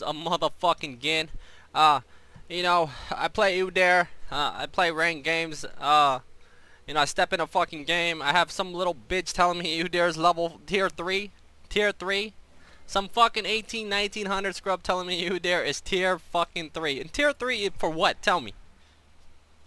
a motherfucking again. Uh, you know, I play Udyr. Uh, I play ranked games. Uh, you know, I step in a fucking game. I have some little bitch telling me Udyr's level tier 3. Tier 3. Some fucking 18, 1900 scrub telling me Udyr is tier fucking 3. And tier 3 for what? Tell me.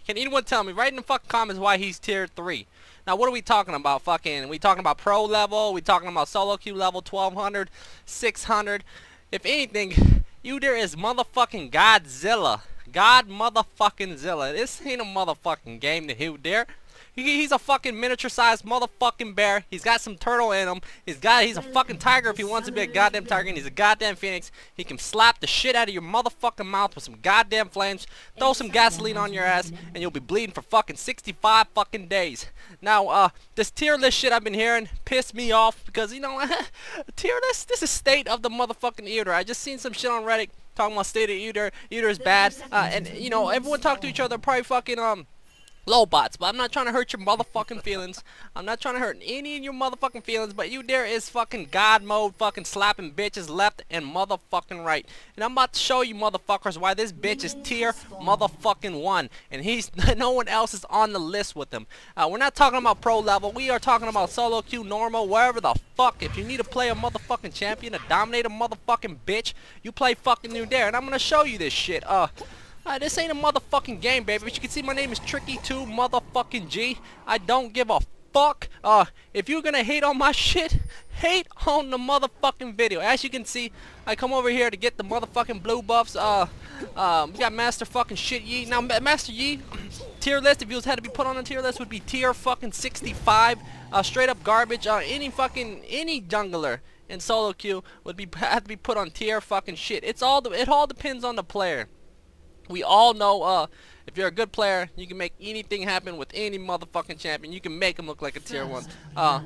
Can anyone tell me right in the fucking comments why he's tier 3? Now what are we talking about? Fucking, we talking about pro level? We talking about solo queue level 1200, 600? If anything, Udyr is motherfucking Godzilla. God motherfucking Zilla. This ain't a motherfucking game to Udyr. He, he's a fucking miniature-sized motherfucking bear. He's got some turtle in him. He's got he's a fucking tiger if he wants to be a goddamn tiger, and he's a goddamn phoenix. He can slap the shit out of your motherfucking mouth with some goddamn flames, throw some gasoline on your ass, and you'll be bleeding for fucking 65 fucking days. Now, uh, this tier list shit I've been hearing pissed me off because you know, tier list. This is state of the motherfucking Udyr. I just seen some shit on Reddit talking about state of Udyr. Udyr is bad, uh, and you know, everyone talk to each other probably fucking um low bots, but I'm not trying to hurt your motherfucking feelings. I'm not trying to hurt any of your motherfucking feelings, but Udyr is fucking God mode fucking slapping bitches left and motherfucking right. And I'm about to show you motherfuckers why this bitch is tier motherfucking one. And he's no one else is on the list with him. Uh, we're not talking about pro level. We are talking about solo queue, normal, wherever the fuck. If you need to play a motherfucking champion to dominate a motherfucking bitch, you play fucking Udyr. And I'm gonna show you this shit. Uh, uh, this ain't a motherfucking game, baby. But you can see my name is Tricky2 motherfucking G. I don't give a fuck. Uh, if you're gonna hate on my shit, hate on the motherfucking video. As you can see, I come over here to get the motherfucking blue buffs. Uh, um, we got Master fucking shit Yi. Now, Master Yi, tier list, if you had to be put on a tier list, would be tier fucking 65. Uh, straight up garbage. Uh, any fucking, any jungler in solo queue would be have to be put on tier fucking shit. It's all, it all depends on the player. We all know uh, if you're a good player, you can make anything happen with any motherfucking champion. You can make him look like a tier 1. Uh,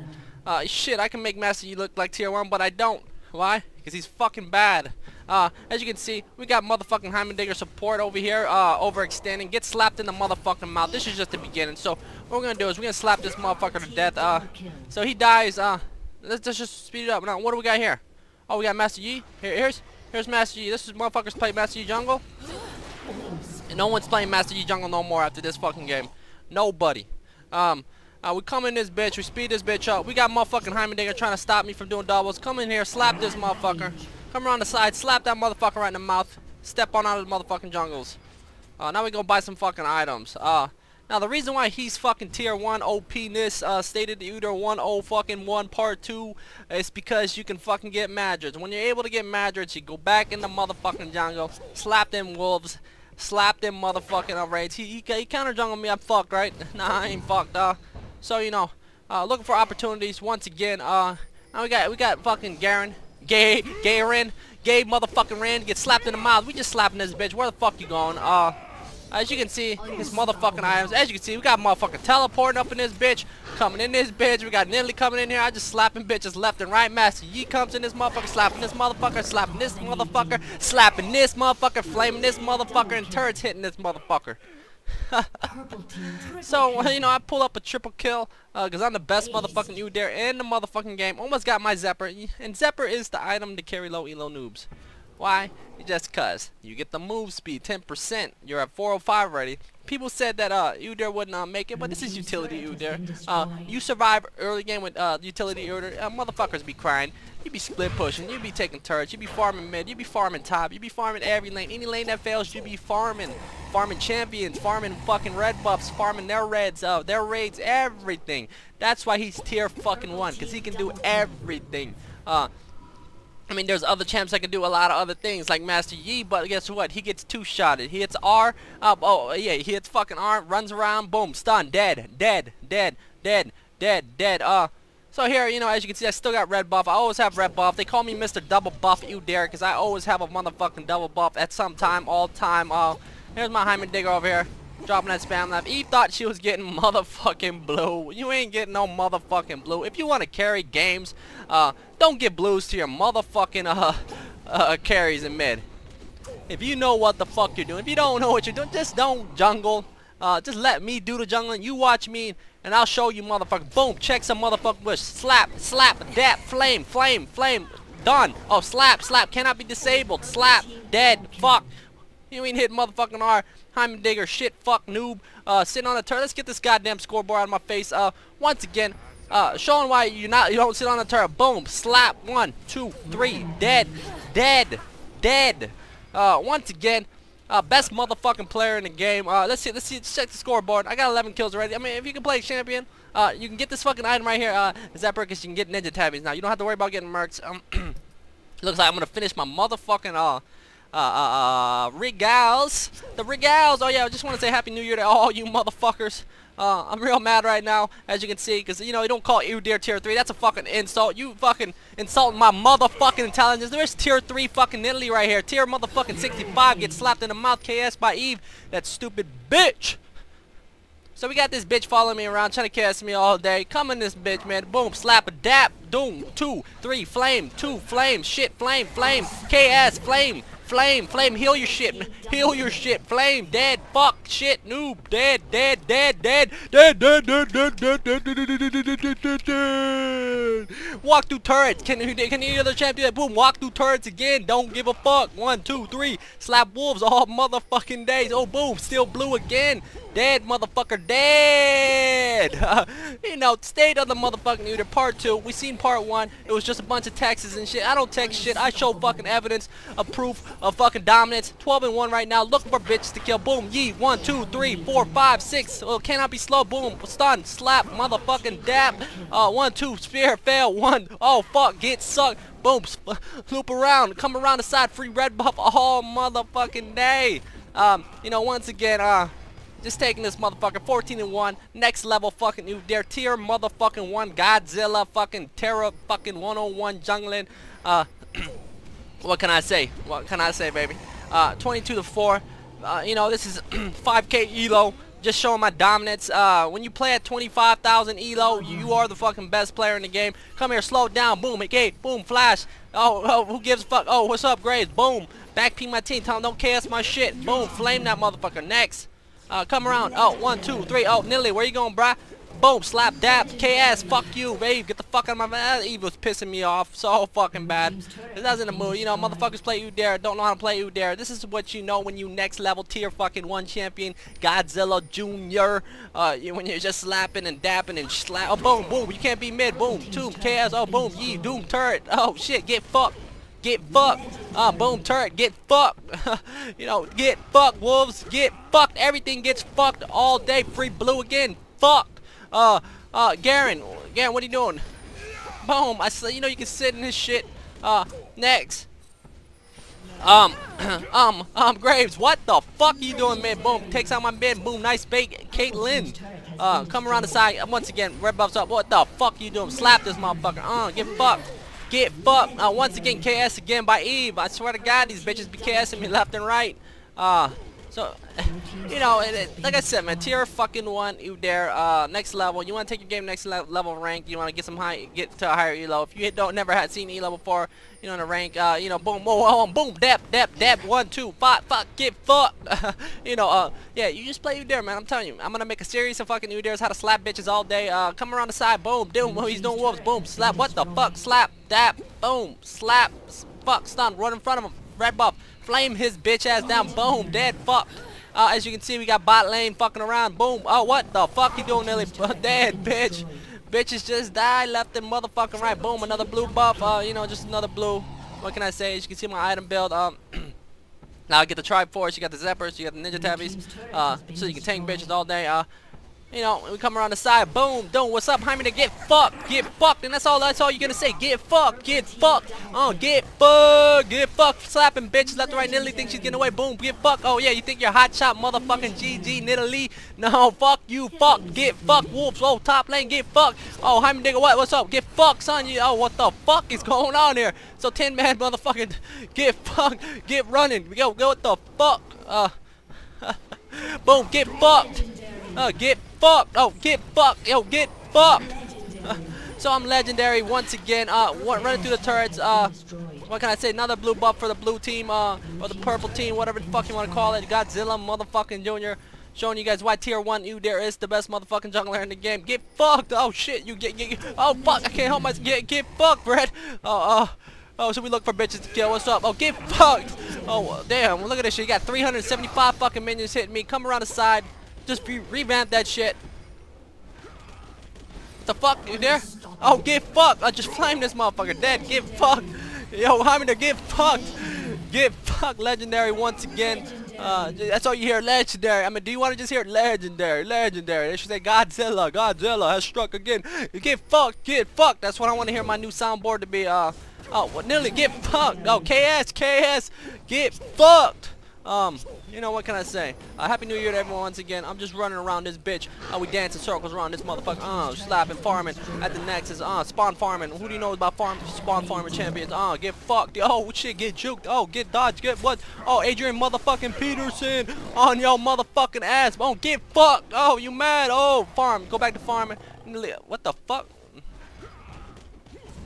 uh, shit, I can make Master Yi look like tier 1, but I don't. Why? Because he's fucking bad. Uh, as you can see, we got motherfucking Heimerdinger support over here, uh, overextending. Get slapped in the motherfucking mouth. This is just the beginning. So, what we're gonna do is we're gonna slap this motherfucker to death. Uh, so he dies. Uh, let's, let's just speed it up. Now, what do we got here? Oh, we got Master Yi. Here, here's, here's Master Yi. This is motherfuckers play Master Yi jungle. And no one's playing Master Yi Jungle no more after this fucking game. Nobody. Um, uh, we come in this bitch, we speed this bitch up. We got motherfucking Heimerdinger trying to stop me from doing doubles. Come in here, slap this motherfucker. Come around the side, slap that motherfucker right in the mouth. Step on out of the motherfucking jungles. Uh, now we gonna buy some fucking items. Uh, now the reason why he's fucking tier 1 OP-ness, uh, stated Udyr 1 fucking 1 part 2 is because you can fucking get Madreds. When you're able to get Madreds, you go back in the motherfucking jungle, slap them wolves, slap them motherfucking raids. He, he, he counter jungled me, I'm fucked, right? Nah, I ain't fucked, uh. So, you know, uh, looking for opportunities once again, uh. Now we got, we got fucking Garen, Gay, Garen, Gay motherfucking Rand, get slapped in the mouth. We just slapping this bitch. Where the fuck you going? Uh. As you can see, his motherfucking items. As you can see, we got motherfucking teleporting up in this bitch. Coming in this bitch. We got Nidalee coming in here. I just slapping bitches left and right. Master Yi comes in this motherfucker. Slapping this motherfucker. Slapping this motherfucker. Slapping this motherfucker. Flaming this motherfucker. And turrets hitting this motherfucker. so, you know, I pull up a triple kill because uh, I'm the best motherfucking Udyr in the motherfucking game. Almost got my Zephyr. And Zephyr is the item to carry low elo noobs. Why? Just cuz. You get the move speed, 10%. You're at 405 already. People said that uh, Udyr would not make it, but this is utility Udyr. Uh, you survive early game with uh, utility Udyr, uh, motherfuckers be crying. You be split pushing, you be taking turrets, you be farming mid, you be farming top, you be farming every lane. Any lane that fails, you be farming. Farming champions, farming fucking red buffs, farming their reds, uh, their raids, everything. That's why he's tier fucking one, because he can do everything. Uh, I mean, there's other champs that can do a lot of other things, like Master Yi, but guess what? He gets two-shotted. He hits R, uh, oh, yeah, he hits fucking R, runs around, boom, stun, dead, dead, dead, dead, dead, dead, uh, so here, you know, as you can see, I still got red buff. I always have red buff. They call me Mr. Double Buff Udyr, because I always have a motherfucking double buff at some time, all time. Uh, here's my Heimerdinger over here. Dropping that spam left. Eve thought she was getting motherfucking blue. You ain't getting no motherfucking blue. If you want to carry games, uh, don't get blues to your motherfucking uh, uh, carries in mid. If you know what the fuck you're doing, if you don't know what you're doing, just don't jungle. Uh, just let me do the jungling. You watch me, and I'll show you motherfucker. Boom, check some motherfucker bush. Slap, slap, dap, flame, flame, flame. Done. Oh, slap, slap. Cannot be disabled. Slap. Dead. Fuck. You ain't hit motherfucking R. Heimerdinger. Shit. Fuck. Noob. Uh, sitting on a turret. Let's get this goddamn scoreboard out of my face. Uh, once again, uh, showing why you not you don't sit on a turret. Boom. Slap. One, two, three. Dead. Dead. Dead. Uh, once again, uh, best motherfucking player in the game. Uh, let's see, let's see, check the scoreboard. I got 11 kills already. I mean, if you can play champion, uh, you can get this fucking item right here. Uh, Zephyr, because you can get ninja tabbies now. You don't have to worry about getting mercs. Um, looks like I'm gonna finish my motherfucking uh. Uh, uh, uh, regals, the regals. Oh yeah, I just want to say Happy New Year to all you motherfuckers. Uh, I'm real mad right now, as you can see, because, you know, you don't call Udyr Tier 3. That's a fucking insult. You fucking insulting my motherfucking intelligence. There's Tier 3 fucking Italy right here. Tier motherfucking 65 gets slapped in the mouth KS by Eve. That stupid bitch. So we got this bitch following me around, trying to KS me all day. Come in this bitch, man. Boom, slap a dap. Doom, two, three, flame, two, flame, shit, flame, flame, KS, flame, Flame, flame, heal your shit. Heal your shit. Flame, dead, fuck, shit, noob, dead, dead, dead, dead, dead, dead, dead, dead, dead, dead, dead, dead. Walk through turrets. Can can any other champ do that? Boom, walk through turrets again. Don't give a fuck. One, two, three. Slap wolves all motherfucking days. Oh, boom, still blue again. Dead, motherfucker, dead! Uh, you know, state of the motherfucking Udyr part 2. We seen part 1. It was just a bunch of texts and shit. I don't text shit. I show fucking evidence of proof of fucking dominance. 12 and 1 right now. Looking for bitches to kill. Boom, yee. 1, 2, 3, 4, 5, 6. Oh, cannot be slow. Boom, stun, slap, motherfucking dap. Uh, 1, 2, spear, fail. 1. Oh, fuck, get sucked. Boom, loop around. Come around the side. Free red buff all motherfucking day. Um, you know, once again, uh, just taking this motherfucker 14 and 1. Next level fucking new tier motherfucking 1 Godzilla fucking Terra fucking 101 jungling. Uh what can I say? What can I say, baby? Uh 22 to 4. Uh, you know, this is 5k elo just showing my dominance. Uh, when you play at 25,000 elo, you are the fucking best player in the game. Come here, slow down, boom, okay, boom, flash. Oh, oh, who gives a fuck? Oh, what's up, Graves? Boom. Back my team, tell them don't chaos my shit. Boom, flame that motherfucker. Next. Uh, come around. Oh, one, two, three. Oh, Nilly, where you going, bruh? Boom, slap, dab, KS, fuck you, Rave, get the fuck out of my. Eve was pissing me off so fucking bad. This in the mood. You know, motherfuckers play Udyr, don't know how to play Udyr. This is what you know when you next level tier fucking one champion, Godzilla Jr. Uh, when you're just slapping and dapping and slap. Oh, boom, boom, you can't be mid. Boom, Tomb, KS, oh, boom, Yee, Doom, turret. Oh, shit, get fucked get fucked. Uh, boom, turret, get fucked. you know, get fucked, wolves, get fucked. Everything gets fucked all day. Free blue again, fucked. Uh, uh, Garen, Garen, what are you doing? Boom, I say, you know, you can sit in this shit. Uh, next. Um, um, um, Graves, what the fuck are you doing, man? Boom, takes out my mid, boom, nice bait. Caitlyn, uh, come around the side, once again, red buffs up. What the fuck you doing? Slap this motherfucker. Uh, get fucked. Get fucked. Uh, once again, KS again by Eve. I swear to God, these bitches be KSing me left and right. Uh, so, you know, it, it, like I said, man, tier fucking one, Udyr, uh, next level. You want to take your game next le level rank. You want to get some high, get to a higher elo. If you don't never had seen elo before, you know, in a rank, uh, you know, boom, boom, boom, dap, dap, dap, one, two, five, fuck, get fucked. you know, uh, yeah, you just play Udyr, man. I'm telling you, I'm gonna make a series of fucking Udyrs, how to slap bitches all day. Uh, come around the side, boom, doom, he's doing wolves, boom, slap, what the fuck, slap, dap, boom, slap, fuck, stun, run in front of him, red buff. Flame his bitch ass down. Boom. Dead. Fuck. Uh, as you can see, we got bot lane fucking around. Boom. Oh, what the fuck you doing, Nelly? Dead, bitch. Bitches just died left and motherfucking right. Boom. Another blue buff. Uh, you know, just another blue. What can I say? As you can see my item build. Um. now I get the Triforce. You got the Zephyrs. You got the ninja tabbies. Uh, so you can tank bitches all day. Uh. You know, we come around the side, boom, boom, what's up, Heimer? Get fucked, get fucked, and that's all. That's all you're gonna say. Get fucked, get fucked, oh, get fucked, get fucked, slapping bitches left and right. Nidalee thinks she's getting away, boom, get fucked. Oh yeah, you think you're hot shot, motherfucking GG, Nidalee? No, fuck you, fuck, get fucked, wolves. Oh, top lane, get fucked. Oh, Heimerdinger, what? What's up? Get fucked, son. You, oh, what the fuck is going on here? So 10 man, motherfucking, get fucked, get running. Yo, go what the fuck? Uh, boom, get fucked. Uh, get fucked. Oh, get fucked. Yo, get fucked. So I'm legendary once again. Uh, running through the turrets. Uh, what can I say? Another blue buff for the blue team. Uh, or the purple team, whatever the fuck you want to call it. Godzilla, motherfucking Junior. Showing you guys why tier 1 Udyr there is the best motherfucking jungler in the game. Get fucked! Oh shit, you get, get, oh fuck, I can't help myself. Get, get fucked, Brett! Oh, uh, Oh, so we look for bitches to kill. What's up? Oh, get fucked. Oh, damn. Look at this shit. You got 375 fucking minions hitting me. Come around the side. Just re revamp that shit. What the fuck? You there? Oh, get fucked. I just flamed this motherfucker dead. Get fucked. Yo, to get fucked. Get fucked. Legendary once again. Uh, that's all you hear, legendary. I mean, do you want to just hear legendary, legendary? They should say Godzilla, Godzilla has struck again. Get fucked, get fucked. That's what I want to hear my new soundboard to be. Uh, oh, well, nearly get fucked. Oh, KS, KS, get fucked. Um, you know what can I say? Uh, Happy New Year to everyone once again. I'm just running around this bitch. Uh, we dancing circles around this motherfucker. Uh, slapping, farming at the Nexus. Uh, spawn farming. Who do you know about farm spawn farming champions? Uh, get fucked. Oh shit, get juked. Oh, get dodged. Get what? Oh, Adrian motherfucking Peterson on your motherfucking ass. Oh, get fucked. Oh, you mad? Oh, farm. Go back to farming. What the fuck?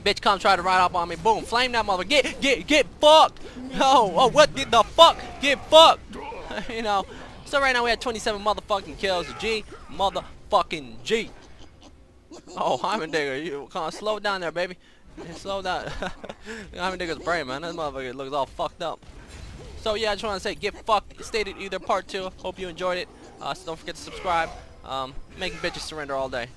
Bitch come try to ride up on me. Boom, flame that mother. Get, get, get fucked. Oh, oh, what Get the fuck? Get fucked. you know. So right now we had 27 motherfucking kills. G, motherfucking G. Oh, Heimerdinger, you can't slow down there, baby. slow down. Heimerdinger's brain, man. That motherfucker looks all fucked up. So yeah, I just want to say, get fucked. Stated either part two. Hope you enjoyed it. Uh, so don't forget to subscribe. Um, making bitches surrender all day.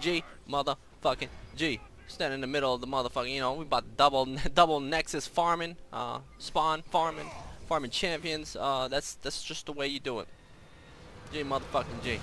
G, motherfucking G. Stand in the middle of the motherfucker. You know, we about double double Nexus farming, uh, spawn farming, farming champions. Uh, that's that's just the way you do it. G motherfucking G.